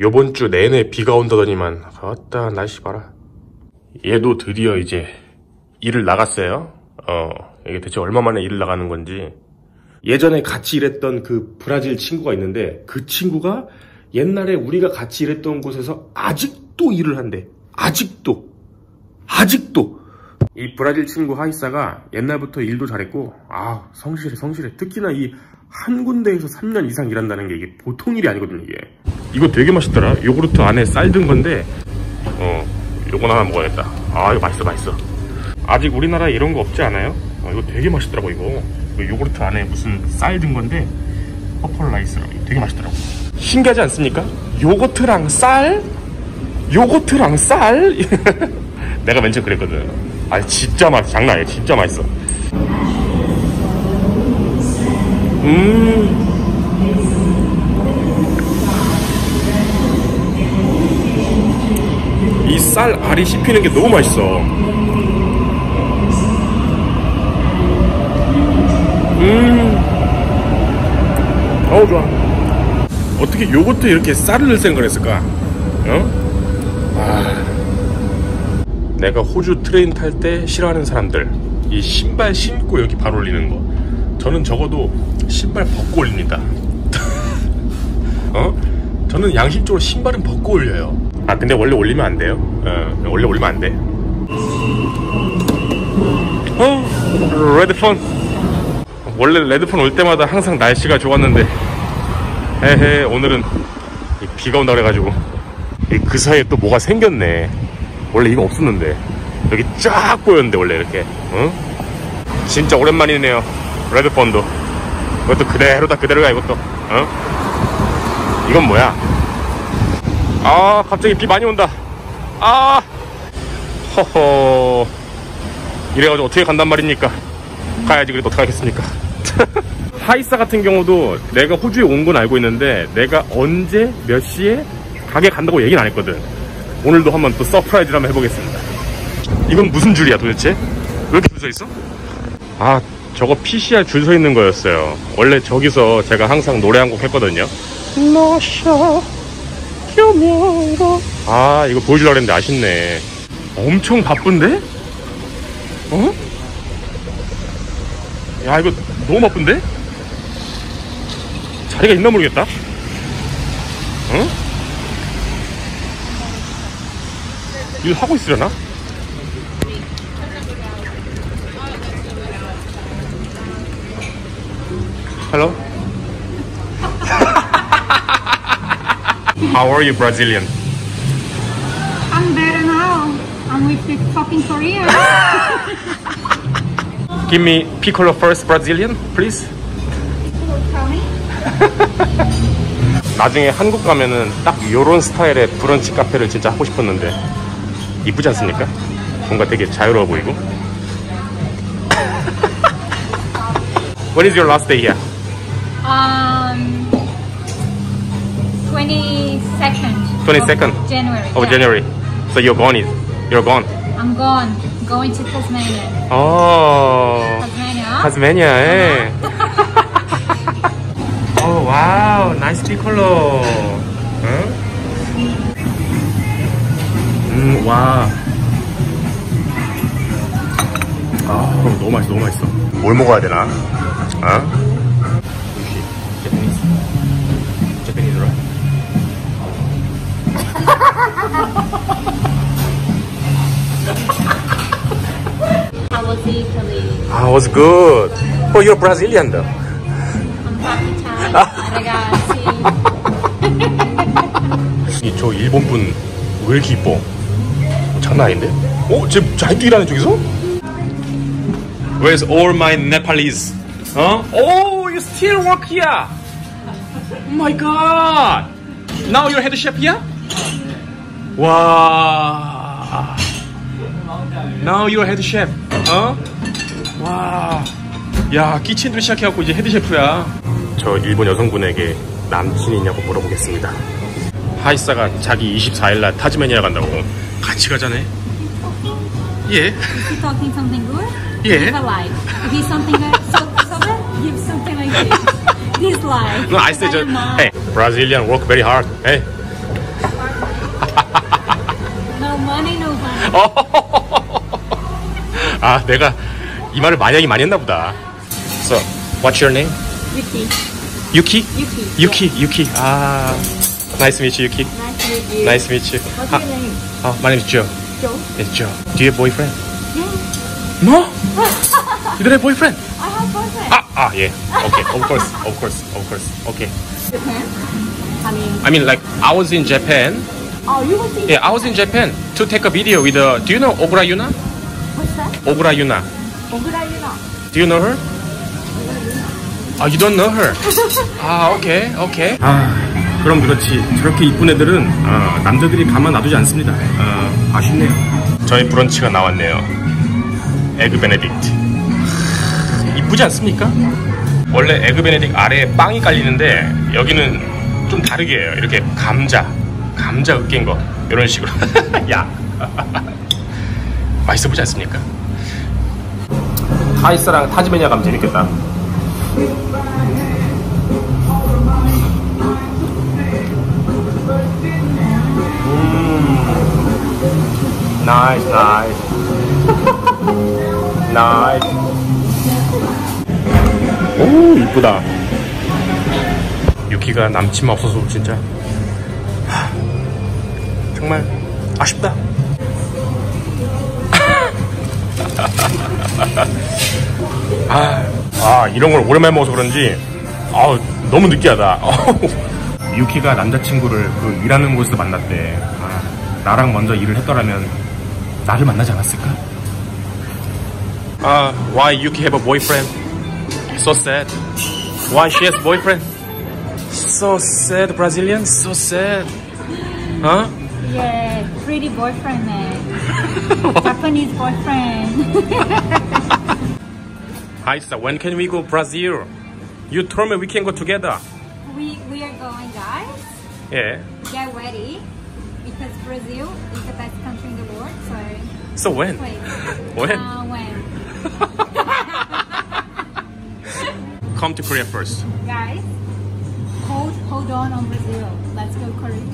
요번 주 내내 비가 온다더니만 아따 날씨 봐라. 얘도 드디어 이제 일을 나갔어요. 어 이게 대체 얼마 만에 일을 나가는 건지. 예전에 같이 일했던 그 브라질 친구가 있는데 그 친구가 옛날에 우리가 같이 일했던 곳에서 아직도 일을 한대. 아직도. 아직도. 이 브라질 친구 하이사가 옛날부터 일도 잘했고 아 성실해 성실해. 특히나 이 한 군데에서 3년 이상 일한다는 게 이게 보통 일이 아니거든요 이게 이거 되게 맛있더라. 요구르트 안에 쌀 든 건데 어 요건 하나 먹어야겠다. 아 이거 맛있어 맛있어. 아직 우리나라에 이런 거 없지 않아요? 어, 이거 되게 맛있더라고 이거. 이거 요구르트 안에 무슨 쌀 든 건데 purple rice라고 되게 맛있더라고. 신기하지 않습니까? 요거트랑 쌀? 요거트랑 쌀? 내가 맨 처음 그랬거든. 아 진짜 맛 장난 아니야. 진짜 맛있어. 음 쌀 알이 씹히는 게 너무 맛있어. 음. 어우, 좋아. 어떻게 요거트 이렇게 쌀을 넣을 생각을 했을까? 어? 아. 내가 호주 train 탈 때 싫어하는 사람들. 이 신발 신고 여기 발 올리는 거. 저는 적어도 신발 벗고 올립니다. 어? 저는 양심적으로 신발은 벗고 올려요. 아 근데 원래 올리면 안 돼요. 어, 원래 올리면 안 돼. 어, 레드폰. 원래 레드폰 올 때마다 항상 날씨가 좋았는데, 헤헤 오늘은 이 비가 온다 그래가지고 이그 사이에 또 뭐가 생겼네. 원래 이거 없었는데 여기 쫙 보였는데 원래 이렇게. 어? 진짜 오랜만이네요. 레드폰도. 이것도 그대로다 그대로야 이것도. 어? 이건 뭐야? 아 갑자기 비 많이 온다. 아. 허허. 이래가지고 어떻게 간단 말입니까? 가야지 그래도 어떡하겠습니까? 하이사 같은 경우도 내가 호주에 온 건 알고 있는데 내가 언제 몇 시에 가게 간다고 얘기는 안 했거든. 오늘도 한번 또 서프라이즈를 한번 해보겠습니다. 이건 무슨 줄이야 도대체? 왜 이렇게 줄 서 있어? 아 저거 PCR 줄 서 있는 거였어요. 원래 저기서 제가 항상 노래 한 곡 했거든요. 너셔 아 이거 보여주려고 했는데 아쉽네 엄청 바쁜데? 어? 야 이거 너무 바쁜데? 자리가 있나 모르겠다 어? 일 하고 있으려나? Hello? How are you Brazilian? I'm better now. I'm with the talking Korean. Give me piccolo first Brazilian, please. 나중에 한국 가면은 딱 요런 스타일의 브런치 카페를 진짜 하고 싶었는데 이쁘지 않습니까? 뭔가 되게 자유로워 보이고 When is your last day here? Um, 22nd. 22nd of January. of yeah. January So you're gone, is- you're gone I'm gone. Going to Tasmania. Oh, Tasmania. 타스마니아 에오 와우 나이스 피콜로 응? 음, 와. 아, 너무 맛있어, 너무 맛있어. 뭘 먹어야 되나? 어? How was Italy? Ah, was good. Oh, you're Brazilian though. 저 일본 분 왜 이렇게 이뻐? 장난 아닌데? 어? 쟤 잘도 일하는 쪽에서? Where's all my Nepalese? 어? Oh, you still work here? Oh my god! Now you're head chef here? 와. Now you're head chef. 어? 와. 야, 키친도 시작해갖고 이제 헤드 셰프야. 저 일본 여성분에게 남친이 냐고 물어보겠습니다. 하이사가 자기 24일날 타즈메니아 간다고 같이 가자네. 예. Is talking something good? Yeah. Give a like. If he's something uh, so, so bad, give something like this. Dislike. No, I said just, hey, Brazilian work very hard. Hey, 아, 내가 이 말을 하긴 많이 했나 보다. So, what's your name? Yuki. Yuki? Yuki. Yuki, Yuki. 아, nice to meet you, Yuki. Nice to meet you. Nice to meet you. What's Ah, your name? oh, my name is Joe. Joe. It's Joe. Do you have boyfriend? Yeah. No? You don't have boyfriend? I have boyfriend. Ah, ah, yeah. Okay, of course, of course, of course. Okay. Japan. I mean, I mean, like, I was in Japan. oh, you was in Yeah, I was in Japan to take a video with, uh, do you know Ogura Yuna? what's that? Ogura Yuna. Ogura Yuna. Do you know her? 아, you don't know her. 아, 오케이, 오케이. 아, 그럼 그렇지. 저렇게 이쁜 애들은 어, 남자들이 가만 놔두지 않습니다. 어, 아쉽네요. 저희 브런치가 나왔네요. 에그 베네딕트. 하, 이쁘지 않습니까? 원래 에그 베네딕 아래에 빵이 깔리는데 여기는 좀 다르게 해요. 이렇게 감자, 감자 으깬 거 이런 식으로. 야, 맛있어 보지 않습니까? 타이스랑 타즈메니아 가면 재밌겠다. nice nice nice 오 이쁘다 유키가 남친 없어서 진짜 하, 정말 아쉽다 아, 아 이런 걸 오랜만에 먹어서 그런지 아 너무 느끼하다 유키가 남자친구를 그 일하는 곳에서 만났대 아, 나랑 먼저 일을 했더라면 나를 만나지 않았을까? 아, why Yuki have a boyfriend? So sad. Why she has boyfriend? So sad, Brazilian. So sad. Huh? Yeah, pretty boyfriend, man. Japanese boyfriend. Hi, sir. When can we go Brazil? You told me we can go together. we we are going, guys. Yeah. Get ready because Brazil is the best country in the world. So So when? wait. When? Uh, when? Come to Korea first. Guys, hold hold on on Brazil. Let's go Korea.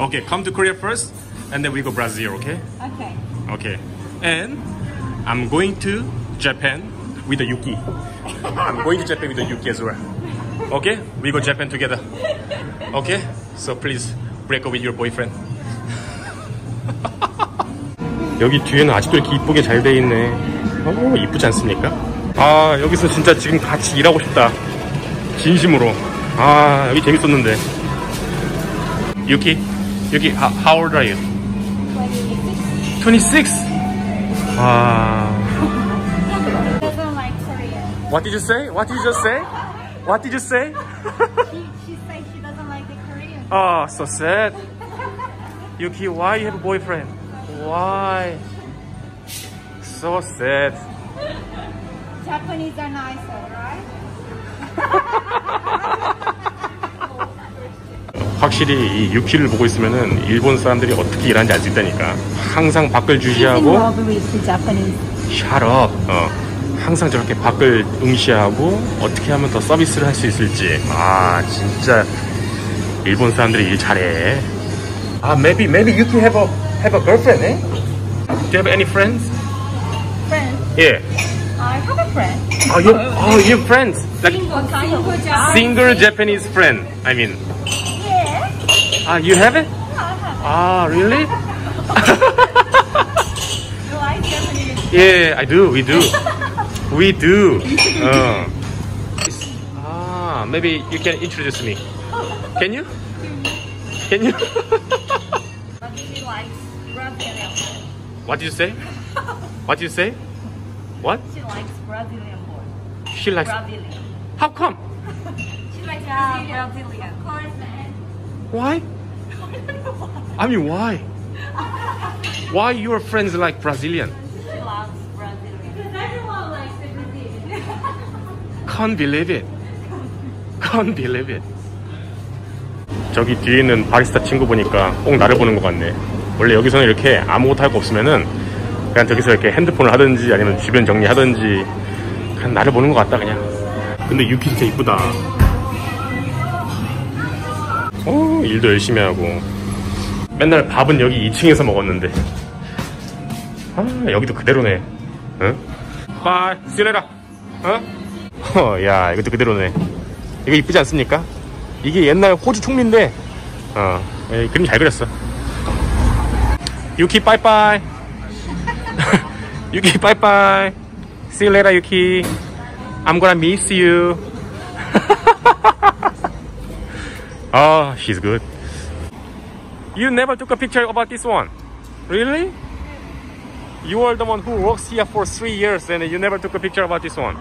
Okay, come to Korea first, and then we go Brazil. Okay? Okay. Okay. And I'm going to Japan with the Yuki. I'm going to Japan with the Yuki as well. Okay? We go Japan together. Okay? So please break up with your boyfriend. 여기 뒤에는 아직도 이렇게 이쁘게 잘 돼 있네. 어, 이쁘지 않습니까? 아, 여기서 진짜 지금 같이 일하고 싶다. 진심으로. 아, 여기 재밌었는데. 유키? 유키, how, how old are you? 26? 아. Doesn't like Korea. What did you say? What did you just say? What did you say? She she says she doesn't like the Korean. Oh, so sad. Yuki, why you have a boyfriend? Why? So sad. Japanese are nicer, right? 확실히 이 유키를 보고 있으면은 일본 사람들이 어떻게 일하는지 알 수 있다니까. 항상 밖을 주시하고. 샷업. 어. 항상 저렇게 밖을 응시하고 어떻게 하면 더 서비스를 할 수 있을지. 아, 진짜 일본 사람들이 일 잘해. 아, maybe maybe you can have a have a girlfriend, eh? Do you have any friends? Friends. Yeah. I have a friend. Oh, you oh, you have friends. Like Japanese? single Japanese friend. I mean. Yeah. Ah, you have it? I have. Ah, really? You like Japanese? Yeah, I do. We do. We do. Uh. Ah, maybe you can introduce me. Can you? Can you? But she likes Brazilian. what did you say? What did you say? What? She likes Brazilian boy. She likes. Brazilian. How come? She likes yeah, Brazilian. Of course, man. Why? I mean, why? Why your friends like Brazilian? Can't believe it. Can't believe it. 저기 뒤에 있는 바리스타 친구 보니까 꼭 나를 보는 것 같네. 원래 여기서는 이렇게 아무것도 할 거 없으면은 그냥 저기서 이렇게 핸드폰을 하든지 아니면 주변 정리하든지 그냥 나를 보는 것 같다 그냥. 근데 유키 진짜 이쁘다. 어, 일도 열심히 하고. 맨날 밥은 여기 2층에서 먹었는데. 아, 여기도 그대로네. 응? Bye, see you later. 어? 어, 야, 이것도 그대로네. 이거 이쁘지 않습니까? 이게 옛날 호주 총리인데, 어, 예, 그림 잘 그렸어. 유키, 빠이빠이. 유키, 빠이빠이. See you later, 유키. I'm gonna miss you. Oh, she's good. You never took a picture about this one. Really? You are the one who works here for three years and you never took a picture about this one.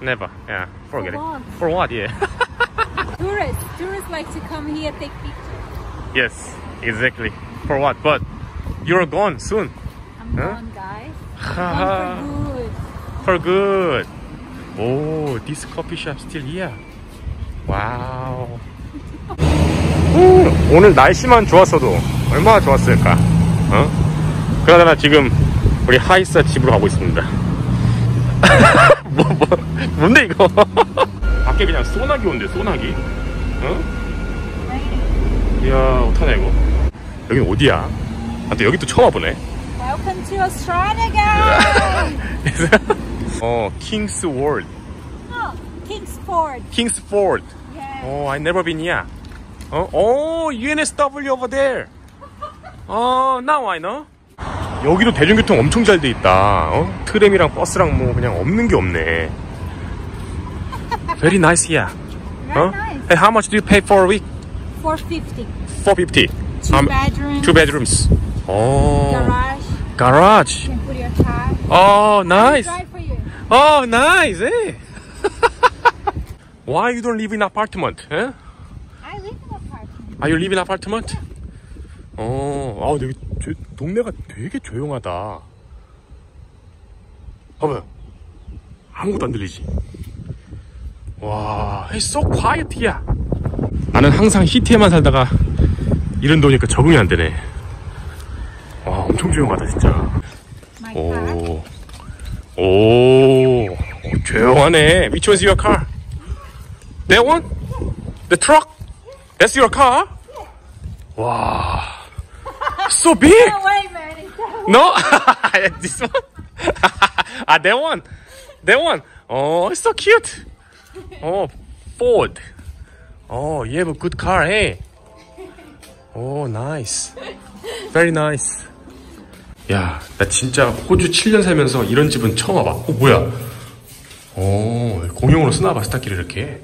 Never. Yeah. Forget For it. what? For what? Yeah. Tourists, tourists like to come here take pictures. yes. Exactly. For what? But you're gone soon. I'm Huh? gone, guys. Gone for good. For good. Oh, this coffee shop still here. 와우. 음, 오늘 날씨만 좋았어도 얼마나 좋았을까? 어? 그러다가 지금 우리 하이사 집으로 가고 있습니다. 뭐, 뭐, 뭔데 이거? 밖에 그냥 소나기 온대, 소나기. 어? 이야, 어떡하냐 이거? 여긴 어디야? 아, 또 여기 또 처음 와보네. Welcome to Australia, guys. 어, 킹스 월드. oh. 킹스포드. Yeah. Oh, I never been here. 어, oh, UNSW over there. 어, now I know. 여기도 대중교통 엄청 잘 돼 있다. 어? 트램이랑 버스랑 뭐 그냥 없는 게 없네. Very nice here. 어? Hey, how much do you pay for a week? 450. 450. Two Um, bedrooms. Two bedrooms. Oh, Garage. garage. You can put your car. Oh, nice. Drive for you. Oh, nice. Eh? Why you don't live in apartment? Eh? I live in an apartment. Are you live in apartment? 어, 아, 여기 조- 동네가 되게 조용하다. 봐봐요. 아무것도 안 들리지? 와, it's so quiet here. 나는 항상 시티에만 살다가 이런 데 오니까 적응이 안 되네. 와, 엄청 조용하다, 진짜. 오, 오, 조용하네. Which one's your car? That one? The truck? That's your car? 와, so big. No way, man. It's that No, this one. ah, that one. That one. Oh, it's so cute. Oh, Ford. Oh, you have a good car, hey? Oh, nice. Very nice. 야, 나 진짜 호주 7년 살면서 이런 집은 처음 와봐. 어, 뭐야? 어, 공용으로 쓰나 봐, 스타키를 이렇게.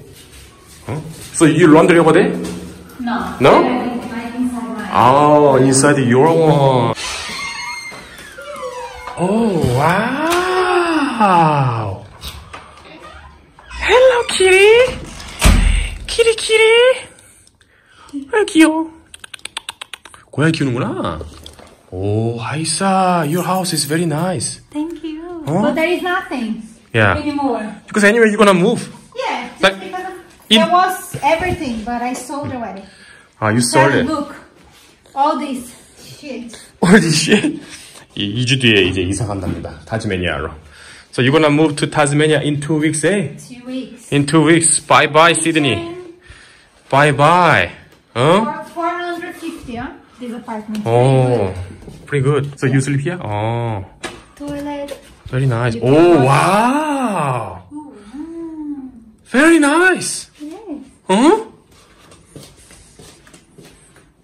어? So you laundry over there? No. No? My inside my. Oh, inside your one. Oh, wow. Hello, kitty. kitty, kitty. 아, 귀여워. 고양이 키우는구나. 오, 하이사, your house is very nice. Thank you. Huh? But there is nothing Yeah. anymore. Because anyway, you're gonna move. in- there was everything, but I sold already. Ah, you sold Then it. look, all this shit. 어디 씨? 이 2주 뒤에 이제 이사 간답니다. 타즈메니아로. So you're gonna move to Tasmania in two weeks, eh? Two weeks. In two weeks. Bye bye, Sydney. Bye bye. 어? For 450, huh? This apartment. Oh, pretty good. So you sleep here? Oh, Toilet. very nice. Oh, wow. Very nice. 어?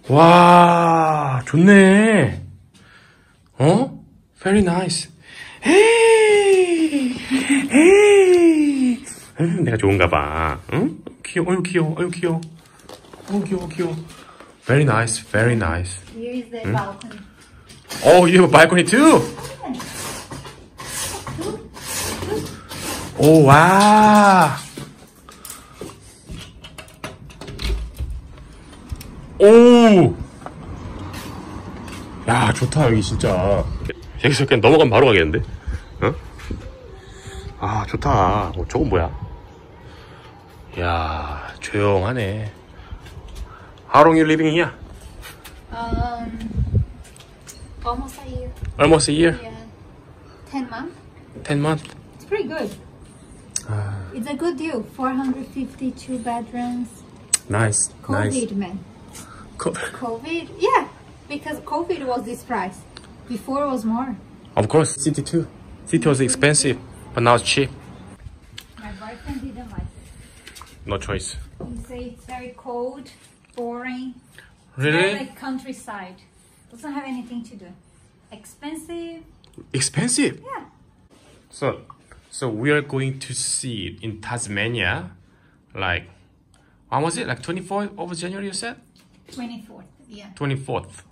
와, 좋네. 어? Very nice. 헤이, 헤이. 음, 내가 좋은가 봐. 응? 귀여워, 어유 귀여워, 어유 귀여워. 어, 귀여워, 귀여워. Very nice, very nice. Here is the balcony. Oh, you have a balcony too? Oh, wow. 오! 야, 좋다, 여기 진짜. 여기서 그냥 넘어가면 바로 가겠는데? 어? 아, 좋다. 어, 저건 뭐야? 야, 조용하네. How long you living here? Um, almost a year. Almost a year? Yeah. 10 months. 10 months? It's pretty good. It's a good deal. 452 bedrooms. Nice, nice. COVID, man. Co- COVID? Yeah, because COVID was this price. Before it was more. Of course, city too. City was expensive, but now it's cheap. My boyfriend didn't like it. No choice. He said it's very cold, boring. Really? Like countryside. Doesn't have anything to do. Expensive. expensive. Yeah. So, so we are going to see it in Tasmania, like, when was it? Like 24th of January, you said? 24th. Yeah. 24th.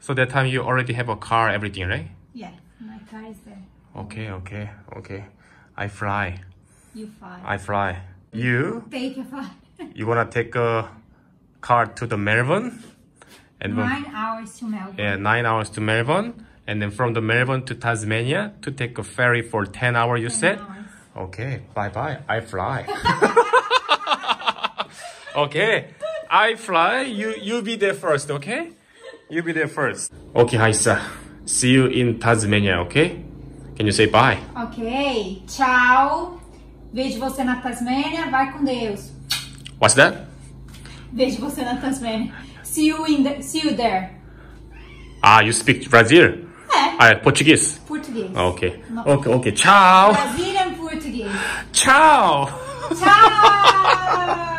So that time you already have a car, everything, right? Yeah. My car is there. Okay, okay, okay. I fly. You fly. I fly. You? Take a flight. You wanna take a car to the Melbourne? And Nine hours to Melbourne. yeah, nine hours to Melbourne. And then from the Melbourne to Tasmania to take a ferry for 10 hours, you said? hours. Okay, bye bye. I fly. okay, I fly. You you be there first, okay? You be there first. Okay, Haisa. See you in Tasmania, okay? Can you say bye? Ok. Tchau. Vejo você na Tasmânia. Vai com Deus. What's that? Vejo você na Tasmânia. See you in the, see you there. Ah, you speak Brazil? É. Ah, Portuguese. Português. Okay. No. Okay, okay. Ciao. Brazilian português. Ciao. Tchau.